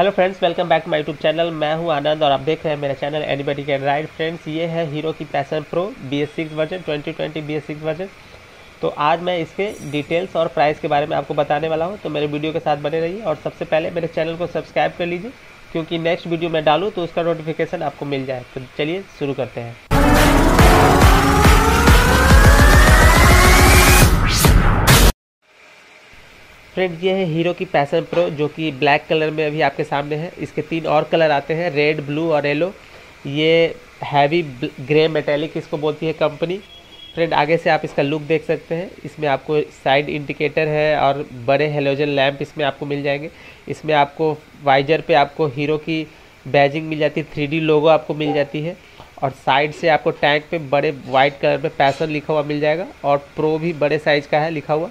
Hello friends welcome back to my YouTube channel मैं हूँ आनंद और आप देख रहे हैं मेरा channel anybody can ride friends ये है हीरो की Passion Pro B S six version twenty twenty B S six version तो आज मैं इसके डिटेल्स और प्राइस के बारे में आपको बताने वाला हूँ। तो मेरे वीडियो के साथ बने रहिए और सबसे पहले मेरे चैनल को सब्सक्राइब कर लीजिए, क्योंकि नेक्स्ट वीडियो मैं डालूँ तो उसका नोटिफिकेशन आपको मिल जाए। तो चलिए शुरू करते हैं। फ्रेंड ये है हीरो की पैसन प्रो जो कि ब्लैक कलर में अभी आपके सामने है। इसके तीन और कलर आते हैं रेड ब्लू और येलो ये हैवी ग्रे मेटेलिक इसको बोलती है कंपनी फ्रेंड आगे से आप इसका लुक देख सकते हैं। इसमें आपको साइड इंडिकेटर है और बड़े हेलोजन लैंप इसमें आपको मिल जाएँगे। इसमें आपको वाइजर पे आपको हीरो की बैजिंग मिल जाती है। थ्री लोगो आपको मिल जाती है। और साइड से आपको टैंक पे बड़े वाइट कलर में पैसन लिखा हुआ मिल जाएगा। और प्रो भी बड़े साइज़ का है, लिखा हुआ।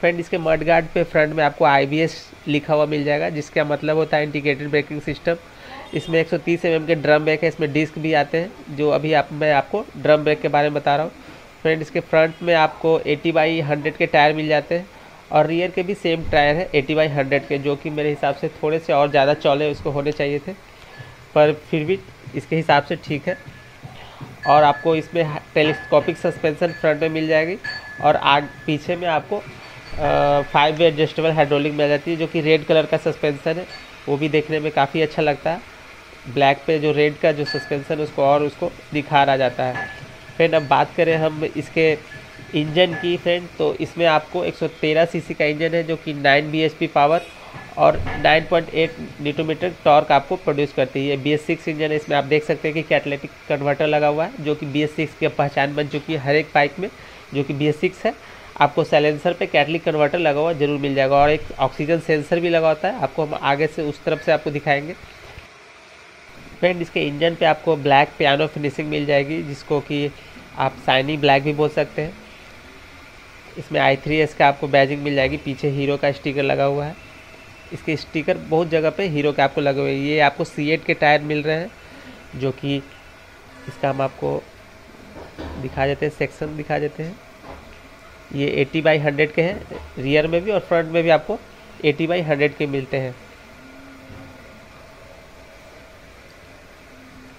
फ्रेंड, इसके मड गार्ड पे फ्रंट में आपको आईबीएस लिखा हुआ मिल जाएगा, जिसका मतलब होता है इंटीग्रेटेड ब्रेकिंग सिस्टम इसमें 130 सौ mm के ड्रम ब्रेक है, इसमें डिस्क भी आते हैं, जो अभी आप, मैं आपको ड्रम ब्रेक के बारे में बता रहा हूँ। फ्रेंड, इसके फ्रंट में आपको 80 बाई हंड्रेड के टायर मिल जाते हैं, और रियर के भी सेम टायर है 80 बाई हंड्रेड के, जो कि मेरे हिसाब से थोड़े से और ज़्यादा चौले उसको होने चाहिए थे, पर फिर भी इसके हिसाब से ठीक है। और आपको इसमें टेलीस्कोपिक सस्पेंसन फ्रंट में मिल जाएगी, और आग, पीछे में आपको फाइव वे एडजस्टेबल हाइड्रोलिक मिल जाती है, जो कि रेड कलर का सस्पेंसन है, वो भी देखने में काफ़ी अच्छा लगता है। ब्लैक पे जो रेड का जो सस्पेंसन उसको और उसको निखार आ जाता है। फ्रेंड अब बात करें हम इसके इंजन की फ्रेंड तो इसमें आपको 113 सीसी का इंजन है, जो कि 9 बी पावर और 9.8 न्यूटोमीटर टॉर्क आपको प्रोड्यूस करती है। बी एस सिक्स इंजन है, इसमें आप देख सकते हैं कि कैटलेटिक कन्वर्टर लगा हुआ है, जो कि बी एस सिक्स की पहचान बन चुकी है हर एक बाइक में, जो कि बी एस सिक्स है। आपको सैलेंसर पे कैटलिक कन्वर्टर लगा हुआ ज़रूर मिल जाएगा और एक ऑक्सीजन सेंसर भी लगा होता है। आपको हम आगे से उस तरफ़ से आपको दिखाएँगे। फ्रेंड इसके इंजन पे आपको ब्लैक पियानो फिनिशिंग मिल जाएगी, जिसको कि आप साइनी ब्लैक भी बोल सकते हैं। इसमें आई थ्री एस का आपको बैजिंग मिल जाएगी, पीछे हीरो का स्टिकर लगा हुआ है। इसके स्टिकर बहुत जगह पे हीरो के आपको लगे हुए हैं। ये आपको सी के टायर मिल रहे हैं, जो कि इसका हम आपको दिखा देते हैं सेक्शन दिखा देते हैं। ये 80 बाई हंड्रेड के हैं रियर में भी और फ्रंट में भी आपको 80 बाई हंड्रेड के मिलते हैं।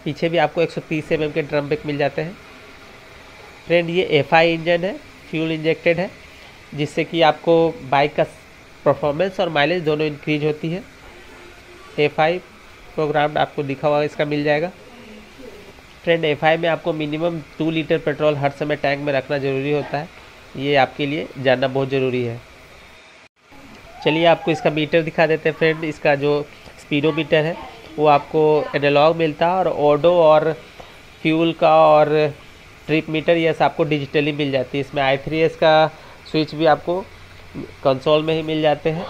पीछे भी आपको 130 सौ mm के ड्रम ब्रेक मिल जाते हैं। फ्रेंड ये एफआई इंजन है फ्यूल इंजेक्टेड है, जिससे कि आपको बाइक का परफॉर्मेंस और माइलेज दोनों इंक्रीज होती है। एफ़ आई प्रोग्राम आपको लिखा हुआ इसका मिल जाएगा। फ्रेंड एफ़ में आपको मिनिमम टू लीटर पेट्रोल हर समय टैंक में रखना ज़रूरी होता है। ये आपके लिए जानना बहुत ज़रूरी है। चलिए आपको इसका मीटर दिखा देते हैं फ्रेंड। इसका जो स्पीडोमीटर है, वो आपको एनालॉग मिलता है और ऑडो और फ्यूल का और ट्रिप मीटर ये सब आपको डिजिटली मिल जाती है। इसमें आई थ्री एस का स्विच भी आपको कंसोल में ही मिल जाते हैं।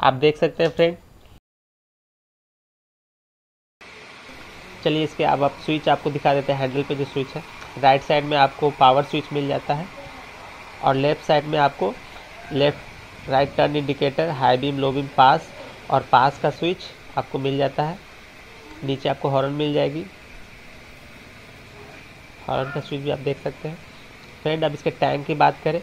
आप देख सकते हैं फ्रेंड। चलिए इसके अब आप स्विच आपको दिखा देते हैं, हैंडल पे जो स्विच है। राइट साइड में आपको पावर स्विच मिल जाता है और लेफ़्ट साइड में आपको left right turn indicator, high beam, low beam, pass और पास का स्विच आपको मिल जाता है। नीचे आपको हॉर्न मिल जाएगी। हॉर्न का स्विच भी आप देख सकते हैं। फ्रेंड, अब इसके टैंक की बात करें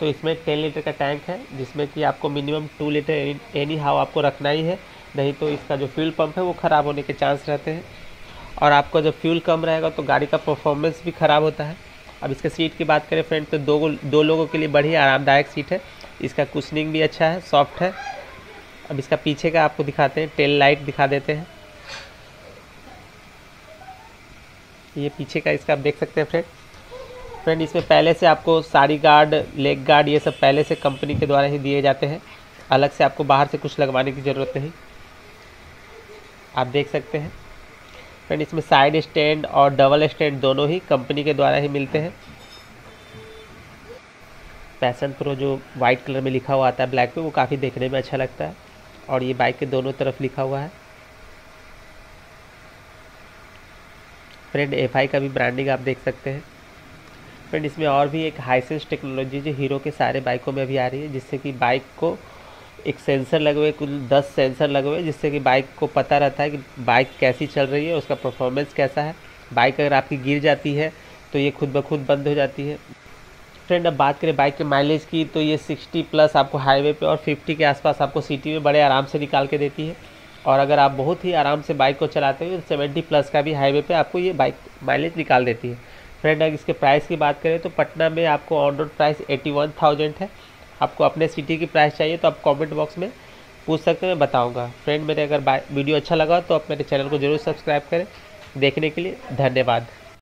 तो इसमें टेन लीटर का टैंक है, जिसमें कि आपको minimum two litre anyhow आपको रखना ही है, नहीं तो इसका जो फ्यूल पंप है वो ख़राब होने के चांस रहते हैं। और आपका जब फ्यूल कम रहेगा तो गाड़ी का परफॉर्मेंस भी ख़राब होता है। अब इसके सीट की बात करें फ्रेंड तो दो दो लोगों के लिए बढ़िया आरामदायक सीट है। इसका कुशनिंग भी अच्छा है सॉफ्ट है। अब इसका पीछे का आपको दिखाते हैं टेल लाइट दिखा देते हैं। ये पीछे का इसका आप देख सकते हैं फ्रेंड फ्रेंड इसमें पहले से आपको साड़ी गार्ड लेग गार्ड ये सब पहले से कंपनी के द्वारा ही दिए जाते हैं। अलग से आपको बाहर से कुछ लगवाने की ज़रूरत नहीं। आप देख सकते हैं। फ्रेंड इसमें साइड स्टैंड और डबल स्टैंड दोनों ही कंपनी के द्वारा ही मिलते हैं। पैसन प्रो जो वाइट कलर में लिखा हुआ आता है ब्लैक पे, वो काफ़ी देखने में अच्छा लगता है। और ये बाइक के दोनों तरफ़ लिखा हुआ है। फ्रेंड एफ़ का भी ब्रांडिंग आप देख सकते हैं। फ्रेंड इसमें और भी एक हाईसेंस टेक्नोलॉजी जो हीरो के सारे बाइकों में भी आ रही है, जिससे कि बाइक को एक सेंसर लगे हुए, कुल दस सेंसर लगे हुए, जिससे कि बाइक को पता रहता है कि बाइक कैसी चल रही है, उसका परफॉर्मेंस कैसा है। बाइक अगर आपकी गिर जाती है तो ये खुद ब खुद बंद हो जाती है। फ्रेंड अब बात करें बाइक के माइलेज की तो ये 60 प्लस आपको हाईवे पे और 50 के आसपास आपको सिटी में बड़े आराम से निकाल के देती है। और अगर आप बहुत ही आराम से बाइक को चलाते हो तो 70 प्लस का भी हाईवे पे आपको ये बाइक माइलेज निकाल देती है। फ्रेंड अगर इसके प्राइस की बात करें तो पटना में आपको on road price eighty one thousand है। आपको अपने सिटी की प्राइस चाहिए तो आप कमेंट बॉक्स में पूछ सकते हैं, मैं बताऊँगा। फ्रेंड मेरे अगर वीडियो अच्छा लगा तो आप मेरे चैनल को ज़रूर सब्सक्राइब करें। देखने के लिए धन्यवाद।